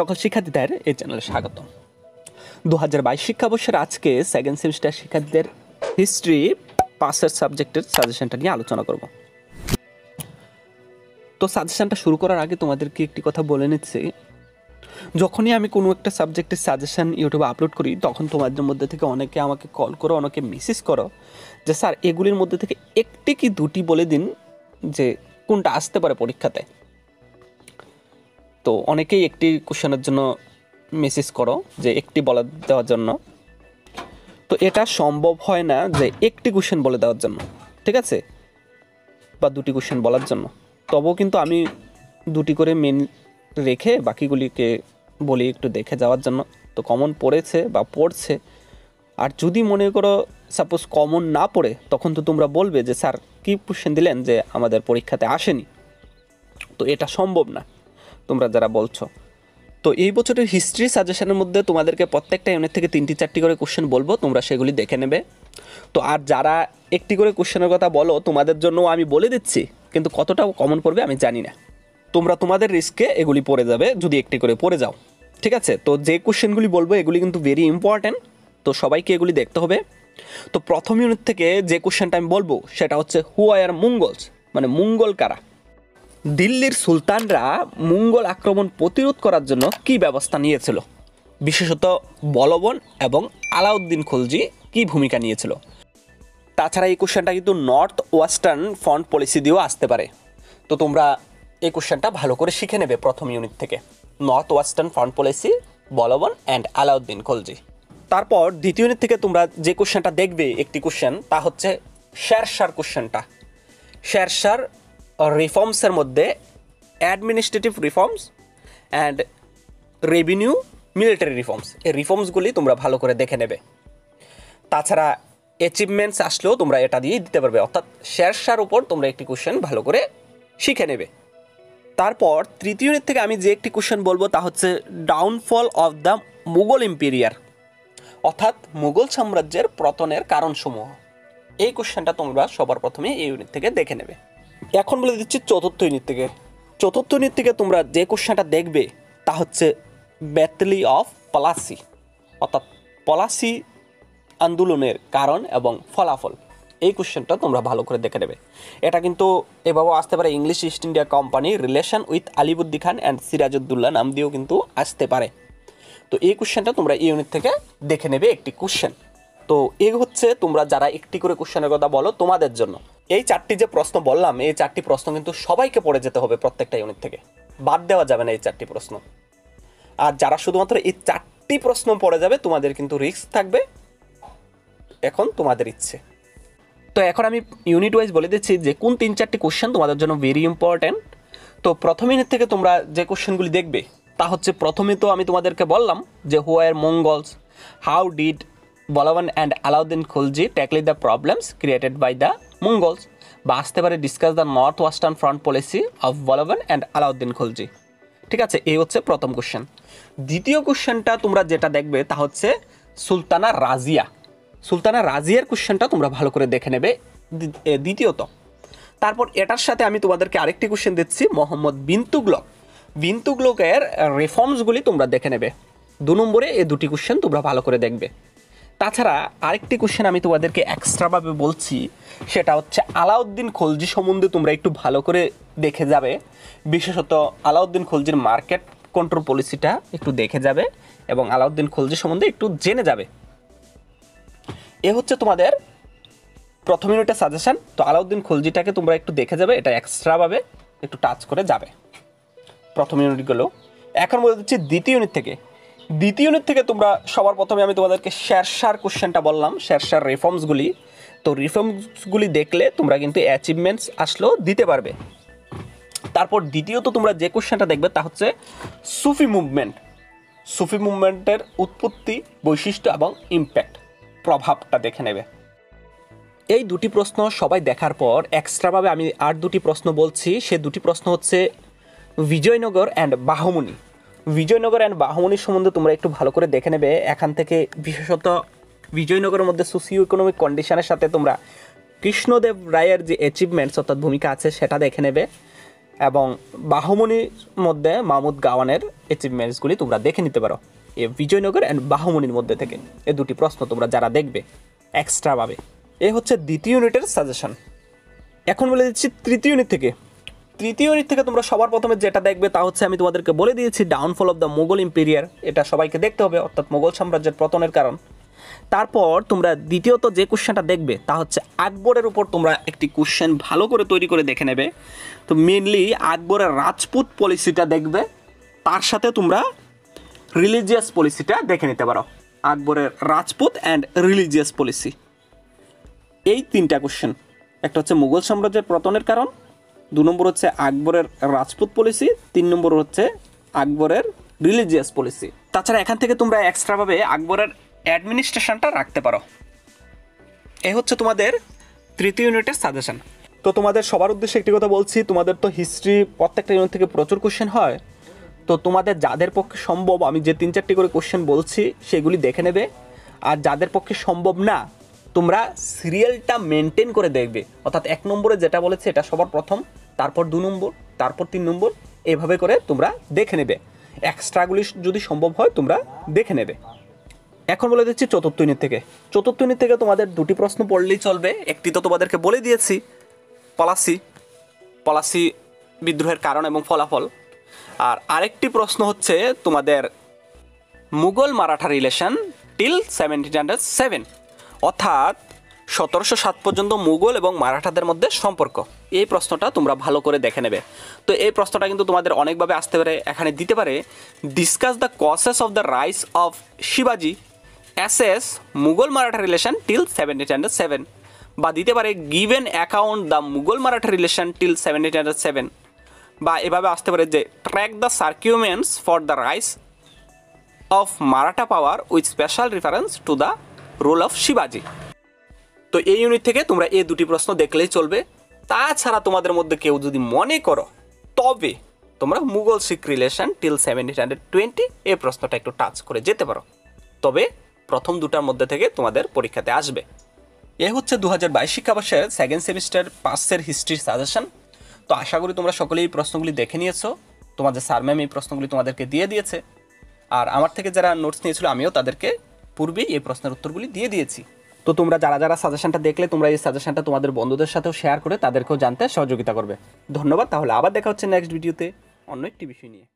সকল শিক্ষার্থীদের এই চ্যানেলে স্বাগত দু হাজার বাইশ শিক্ষাবর্ষের আজকে সেকেন্ড সেমিস্টার শিক্ষার্থীদের হিস্ট্রি পাসের সাবজেক্টের সাজেশনটা নিয়ে আলোচনা করব। তো সাজেশনটা শুরু করার আগে তোমাদেরকে একটি কথা বলে নিচ্ছি। যখনই আমি কোনো একটা সাবজেক্টের সাজেশন ইউটিউবে আপলোড করি, তখন তোমাদের মধ্যে থেকে অনেকে আমাকে কল করো, অনেকে মেসেজ করো যে, স্যার, এগুলির মধ্যে থেকে একটি কি দুটি বলে দিন যে, কোনটা আসতে পারে পরীক্ষাতে? তো অনেকেই একটি কোশ্চেনের জন্য মেসেজ করো যে একটি বলে দেওয়ার জন্য। তো এটা সম্ভব হয় না যে একটি কোশ্চেন বলে দেওয়ার জন্য, ঠিক আছে? বা দুটি কোশ্চেন বলার জন্য। তবুও কিন্তু আমি দুটি করে মেন রেখে বাকিগুলিকে বলি একটু দেখে যাওয়ার জন্য। তো কমন পড়েছে বা পড়ছে। আর যদি মনে করো সাপোজ কমন না পড়ে, তখন তো তোমরা বলবে যে, স্যার, কী কোশ্চেন দিলেন যে আমাদের পরীক্ষাতে আসেনি? তো এটা সম্ভব না। তোমরা যারা বলছো। তো এই বছরের হিস্ট্রি সাজেশনের মধ্যে তোমাদেরকে প্রত্যেকটা ইউনিট থেকে তিনটি চারটি করে কোশ্চেন বলব, তোমরা সেগুলি দেখে নেবে। তো আর যারা একটি করে কোশ্চেনের কথা বলো, তোমাদের জন্য আমি বলে দিচ্ছি, কিন্তু কতটা কমন পড়বে আমি জানি না। তোমরা তোমাদের রিস্কে এগুলি পড়ে যাবে, যদি একটি করে পড়ে যাও। ঠিক আছে? তো যে কোশ্চেনগুলি বলব, এগুলি কিন্তু ভেরি ইম্পর্ট্যান্ট তো সবাইকে এগুলি দেখতে হবে। তো প্রথম ইউনিট থেকে যে কোশ্চেনটা আমি বলব, সেটা হচ্ছে হু আর মুঙ্গলস মানে মুঙ্গল কারা? দিল্লির সুলতানরা মুঙ্গল আক্রমণ প্রতিরোধ করার জন্য কি ব্যবস্থা নিয়েছিল? বিশেষত বলবন এবং আলাউদ্দিন খলজি কি ভূমিকা নিয়েছিল? তাছাড়া এই কোশ্চেনটা কিন্তু নর্থ ওয়েস্টার্ন ফ্রন্ট পলিসি দিয়েও আসতে পারে। তো তোমরা এই কোশ্চেনটা ভালো করে শিখে নেবে প্রথম ইউনিট থেকে। North western front policy, Balban and Alauddin Khalji. তারপর দ্বিতীয় ইউনিট থেকে তোমরা যে কোশ্চেনটা দেখবে একটি কোশ্চেন, তা হচ্ছে শেরশার কোশ্চেনটা। শেরশার রিফর্মসের মধ্যে administrative reforms and revenue military reforms এই রিফর্মসগুলি তোমরা ভালো করে দেখে নেবে। তাছাড়া অ্যাচিভমেন্টস আসলেও তোমরা এটা দিয়েই দিতে পারবে। অর্থাৎ শেরশার উপর তোমরা একটি কোশ্চেন ভালো করে শিখে নেবে। তারপর তৃতীয় ইউনিট থেকে আমি যে একটি কোশ্চেন বলব তা হচ্ছে downfall of the Mughal empire অর্থাৎ মুঘল সাম্রাজ্যের পতনের কারণসমূহ। এই কোশ্চেনটা তোমরা সবার প্রথমে এই ইউনিট থেকে দেখে নেবে। এখন বলে দিচ্ছি চতুর্থ ইউনিট থেকে। চতুর্থ ইউনিট থেকে তোমরা যে কোশ্চেনটা দেখবে, তা হচ্ছে ব্যাটলি অফ পলাসি অর্থাৎ পলাসি আন্দোলনের কারণ এবং ফলাফল। এই কোশ্চেনটা তোমরা ভালো করে দেখে নেবে। এটা কিন্তু এভাবেও আসতে পারে English East India Company relation with Alivardi Khan and Sirajuddaulah নাম দিয়েও কিন্তু আসতে পারে। তো এই কোশ্চেনটা তোমরা এই ইউনিট থেকে দেখে নেবে একটি কোশ্চেন তো এই হচ্ছে তোমরা যারা একটি করে কোশ্চেনের কথা বলো তোমাদের জন্য। এই চারটি যে প্রশ্ন বললাম, এই চারটি প্রশ্ন কিন্তু সবাইকে পড়ে যেতে হবে প্রত্যেকটা ইউনিট থেকে। বাদ দেওয়া যাবে না এই চারটি প্রশ্ন। আর যারা শুধুমাত্র এই চারটি প্রশ্ন পড়ে যাবে, তোমাদের কিন্তু রিস্ক থাকবে এখন তোমাদের ইচ্ছে। তো এখন আমি ইউনিট ওয়াইজ বলে দিচ্ছি যে, কোন তিন চারটি কোশ্চেন তোমাদের জন্য ভেরি ইম্পর্ট্যান্ট তো প্রথম ইউনিট থেকে তোমরা যে কোশ্চেনগুলি দেখবে, তা হচ্ছে প্রথমে তো আমি তোমাদেরকে বললাম যে where Mongols how did Balban and Alauddin Khalji tackle the problems created by the Mongols বা আসতে পারে discuss the north western front policy of Balban and Alauddin Khalji ঠিক আছে, এই হচ্ছে প্রথম কোশ্চেন দ্বিতীয় কোশ্চেনটা তোমরা যেটা দেখবে তা হচ্ছে সুলতানা রাজিয়া। সুলতানা রাজিয়ার কোশ্চেনটা তোমরা ভালো করে দেখে নেবে। দ্বিতীয়ত, তারপর এটার সাথে আমি তোমাদেরকে আরেকটি কোশ্চেন দিচ্ছি, মোহাম্মদ বিন্তুগ্লক বিন্তুগ্লকের রেফর্মসগুলি তোমরা দেখে নেবে। দু নম্বরে এই দুটি কোশ্চেন তোমরা ভালো করে দেখবে। তাছাড়া আরেকটি কোশ্চেন আমি তোমাদেরকে এক্সট্রাভাবে বলছি, সেটা হচ্ছে আলাউদ্দিন খলজি সম্বন্ধে তোমরা একটু ভালো করে দেখে যাবে। বিশেষত আলাউদ্দিন খলজির মার্কেট কন্ট্রোল পলিসিটা একটু দেখে যাবে এবং আলাউদ্দিন খলজি সম্বন্ধে একটু জেনে যাবে। এ হচ্ছে তোমাদের প্রথম ইউনিটের সাজেশন তো আলাউদ্দিন খলজিটাকে তোমরা একটু দেখে যাবে, এটা এক্সট্রাভাবে একটু টাচ করে যাবে। প্রথম ইউনিটগুলো এখন বলে দিচ্ছি দ্বিতীয় ইউনিট থেকে। দ্বিতীয় ইউনিট থেকে তোমরা সবার প্রথমে আমি তোমাদেরকে শেরশার কোশ্চেনটা বললাম শেরশার রিফর্মসগুলি তো রিফর্মসগুলি দেখলে তোমরা কিন্তু অ্যাচিভমেন্টস আসলেও দিতে পারবে। তারপর দ্বিতীয়ত তোমরা যে কোশ্চেনটা দেখবে তা হচ্ছে সুফি মুভমেন্ট সুফি মুভমেন্টের উৎপত্তি, বৈশিষ্ট্য এবং ইম্প্যাক্ট প্রভাবটা দেখে নেবে। এই দুটি প্রশ্ন সবাই দেখার পর এক্সট্রাভাবে আমি আর দুটি প্রশ্ন বলছি। সে দুটি প্রশ্ন হচ্ছে বিজয়নগর অ্যান্ড বাহমনি। বিজয়নগর অ্যান্ড বাহমনির সম্বন্ধে তোমরা একটু ভালো করে দেখে নেবে। এখান থেকে বিশেষত বিজয়নগরের মধ্যে সোসিও ইকোনমিক কন্ডিশনের সাথে তোমরা কৃষ্ণদেব রায়ের যে অ্যাচিভমেন্টস অর্থাৎ ভূমিকা আছে, সেটা দেখে নেবে এবং বাহমনির মধ্যে মাহমুদ গাওয়ানের অ্যাচিভমেন্টসগুলি তোমরা দেখে নিতে পারো। এ বিজয়নগর অ্যান্ড বাহমনির মধ্যে থেকে। এ দুটি প্রশ্ন তোমরা যারা দেখবে এক্সট্রাভাবে এ হচ্ছে দ্বিতীয় ইউনিটের সাজেশন এখন বলে দিচ্ছি তৃতীয় ইউনিট থেকে। তৃতীয় ইউনিট থেকে তোমরা সবার প্রথমে যেটা দেখবে তা হচ্ছে আমি তোমাদেরকে বলে দিয়েছি downfall of the Mughal imperial এটা সবাইকে দেখতে হবে, অর্থাৎ মোগল সাম্রাজ্যের পতনের কারণ। তারপর তোমরা দ্বিতীয়ত যে কোশ্চেনটা দেখবে, তা হচ্ছে আকবরের উপর তোমরা একটি কোশ্চেন ভালো করে তৈরি করে দেখে নেবে। তো মেনলি আকবরের রাজপুত পলিসিটা দেখবে, তার সাথে তোমরা রিলিজিয়াস পলিসিটা দেখে নিতে পারো। আকবরের রাজপুত অ্যান্ড রিলিজিয়াস পলিসি এই তিনটা কোশ্চেন একটা হচ্ছে মুঘল সাম্রাজ্যের পতনের কারণ দু নম্বর হচ্ছে আকবরের রাজপুত পলিসি তিন নম্বর হচ্ছে আকবরের রিলিজিয়াস পলিসি তাছাড়া এখান থেকে তোমরা এক্সট্রাভাবে আকবরের অ্যাডমিনিস্ট্রেশনটা রাখতে পারো। এ হচ্ছে তোমাদের তৃতীয় ইউনিটের সাজেশন তো তোমাদের সবার উদ্দেশ্যে একটি কথা বলছি, তোমাদের তো হিস্ট্রি প্রত্যেকটা ইউনিট থেকে প্রচুর কোশ্চেন হয়। তো তোমাদের যাদের পক্ষে সম্ভব, আমি যে তিন চারটি করে কোশ্চেন বলছি, সেগুলি দেখে নেবে। আর যাদের পক্ষে সম্ভব না, তোমরা সিরিয়ালটা মেনটেন করে দেখবে। অর্থাৎ এক নম্বরে যেটা বলেছে, এটা সবার প্রথম। তারপর দু নম্বর, তারপর তিন নম্বর, এভাবে করে তোমরা দেখে নেবে। এক্সট্রাগুলি যদি সম্ভব হয়, তোমরা দেখে নেবে। এখন বলে দিচ্ছি চতুর্থ ইউনিট থেকে। চতুর্থ ইউনিট থেকে তোমাদের দুটি প্রশ্ন পড়লেই চলবে। একটি তো তোমাদেরকে বলে দিয়েছি পলাসি পলাসি বিদ্রোহের কারণ এবং ফলাফল। আর আরেকটি প্রশ্ন হচ্ছে তোমাদের Mughal Maratha relation till seventeen hundred seven অর্থাৎ সতেরোশো সাত পর্যন্ত মুঘল এবং মারাঠাদের মধ্যে সম্পর্ক। এই প্রশ্নটা তোমরা ভালো করে দেখে নেবে। তো এই প্রশ্নটা কিন্তু তোমাদের অনেকভাবে আসতে পারে, এখানে দিতে পারে discuss the causes of the rise of শিবাজি assess Mughal Maratha relation till seventeen hundred seven বা দিতে পারে given account the Mughal Maratha relation till seventeen hundred seven বা এভাবে আসতে পারে যে track the circumstances for the rise of Maratha power with special reference to the role of শিবাজি তো এই ইউনিট থেকে তোমরা এই দুটি প্রশ্ন দেখলেই চলবে। তাছাড়া তোমাদের মধ্যে কেউ যদি মনে করো, তবে তোমরা Mughal Sikh relation till seventeen hundred twenty এই প্রশ্নটা একটু টাচ করে যেতে পারো। তবে প্রথম দুটার মধ্যে থেকে তোমাদের পরীক্ষাতে আসবে। এ হচ্ছে দু হাজার বাইশ শিক্ষাবর্ষের সেকেন্ড সেমিস্টার পাসের হিস্ট্রির সাজেশন তো আশা করি তোমরা সকলেই এই প্রশ্নগুলি দেখে নিয়েছো। তোমাদের স্যার ম্যাম এই প্রশ্নগুলি তোমাদেরকে দিয়ে দিয়েছে। আর আমার থেকে যারা নোটস নিয়েছিল, আমিও তাদেরকে পূর্বেই এই প্রশ্নের উত্তরগুলি দিয়ে দিয়েছি। তো তোমরা যারা যারা সাজেশনটা দেখলে, তোমরা এই সাজেশনটা তোমাদের বন্ধুদের সাথেও শেয়ার করে তাদেরকেও জানতে সহযোগিতা করবে। ধন্যবাদ, তাহলে আবার দেখা হচ্ছে নেক্সট ভিডিওতে অন্য একটি বিষয় নিয়ে।